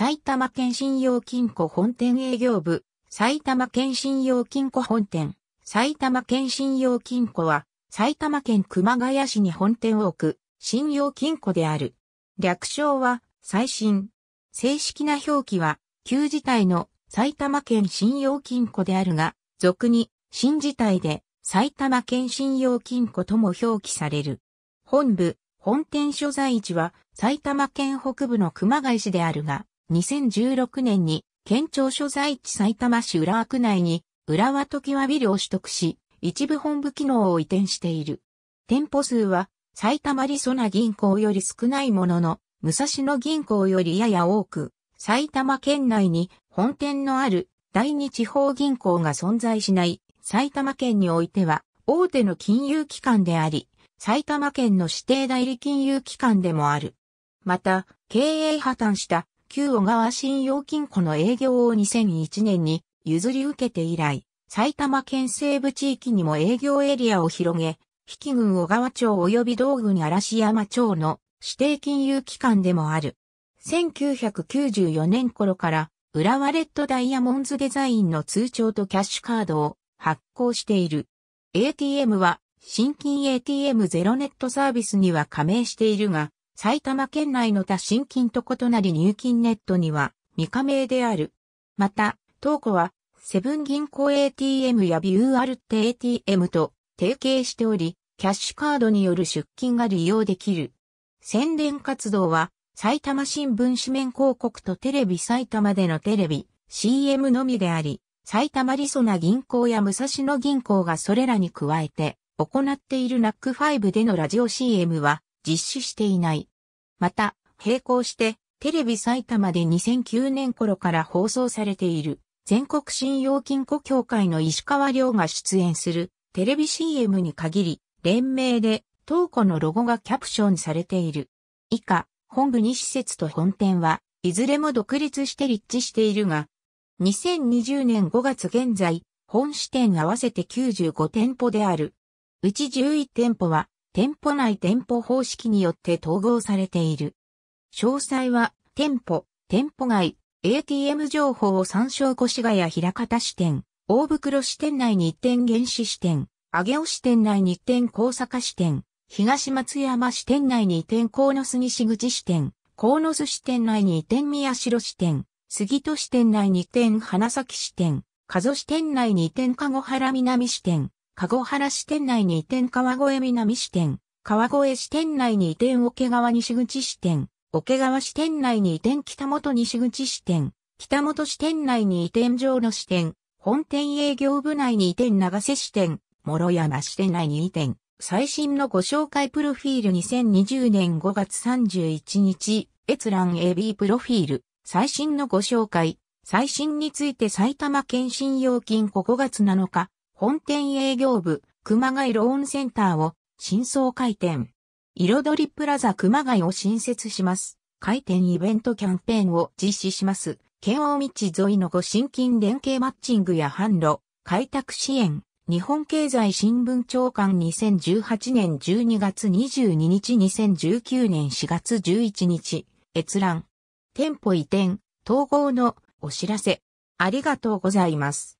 埼玉県信用金庫本店営業部、埼玉県信用金庫本店、埼玉県信用金庫は、埼玉県熊谷市に本店を置く、信用金庫である。略称は、最新。正式な表記は、旧自体の埼玉県信用金庫であるが、俗に、新自体で、埼玉県信用金庫とも表記される。本部、本店所在地は埼玉県北部の熊谷市であるが、2016年に県庁所在地埼玉市浦和区内に浦和時和ビルを取得し、一部本部機能を移転している。店舗数は埼玉リソナ銀行より少ないものの、武蔵野銀行よりやや多く、埼玉県内に本店のある第二地方銀行が存在しない埼玉県においては大手の金融機関であり、埼玉県の指定代理金融機関でもある。また、経営破綻した旧小川信用金庫の営業を2001年に譲り受けて以来、埼玉県西部地域にも営業エリアを広げ、引き郡小川町及び道郡嵐山町の指定金融機関でもある。1994年頃から浦和レッドダイヤモンズデザインの通帳とキャッシュカードを発行している。ATM は新金 ATM ゼロネットサービスには加盟しているが、埼玉県内の他新金と異なり入金ネットには未加盟である。また、当庫はセブン銀行 ATM やビューアルテ ATM と提携しており、キャッシュカードによる出金が利用できる。宣伝活動は埼玉新聞紙面広告とテレビ埼玉でのテレビ、CM のみであり、埼玉リソナ銀行や武蔵野銀行がそれらに加えて、行っている NAC5 でのラジオ CM は実施していない。また、並行してテレビ埼玉で2009年頃から放送されている全国信用金庫協会の石川亮が出演するテレビ CM に限り、連名で当庫のロゴがキャプションされている。以下、本部2施設と本店はいずれも独立して立地しているが、2020年5月現在、本支店合わせて95店舗である。うち11店舗は店舗内店舗方式によって統合されている。詳細は店舗、店舗外、ATM 情報を参照越谷平方支店、大袋支店内に1店原始支店、上尾支店内に1店高坂支店、東松山支店内に1店鴻巣西口支店、鴻巣支店内に1店宮代支店、杉戸支店内に1店花咲支店、加須支店内に1店籠原南支店、籠原支店内に移転川越南支店、川越支店内に移転桶川西口支店、桶川支店内に移転北本西口支店、北本支店内に移転上野支店、本店営業部内に移転長瀬支店、諸山支店内に移転、最新のご紹介プロフィール2020年5月31日、閲覧 AB プロフィール、最新のご紹介、最新について埼玉県信用金庫5月7日、本店営業部、熊谷ローンセンターを、新装開店。彩りプラザ熊谷を新設します。開店イベントキャンペーンを実施します。県央道沿いのご新金連携マッチングや販路、開拓支援、日本経済新聞長官2018年12月22日2019年4月11日、閲覧。店舗移転、統合のお知らせ。ありがとうございます。